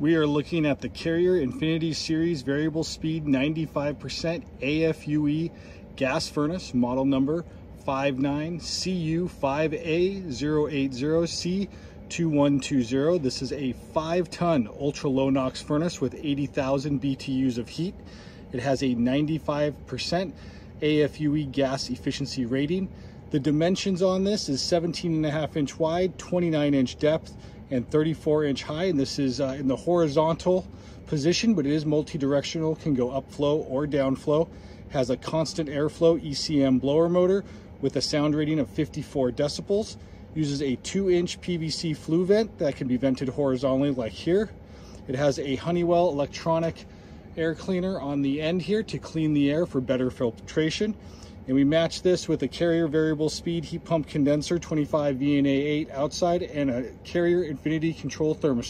We are looking at the Carrier Infinity Series Variable Speed 95% AFUE gas furnace, model number 59CU5A080C2120. This is a five ton ultra low NOx furnace with 80,000 BTUs of heat. It has a 95% AFUE gas efficiency rating. The dimensions on this is 17 and a half inch wide, 29 inch depth, and 34 inch high. And this is uh, in the horizontal position, but it is multi-directional, can go upflow or downflow. Has a constant airflow ECM blower motor with a sound rating of 54 decibels. Uses a two inch PVC flue vent that can be vented horizontally like here. It has a Honeywell electronic air cleaner on the end here to clean the air for better filtration. And we match this with a Carrier variable speed heat pump condenser 25 VNA 8 outside and a Carrier Infinity control thermostat.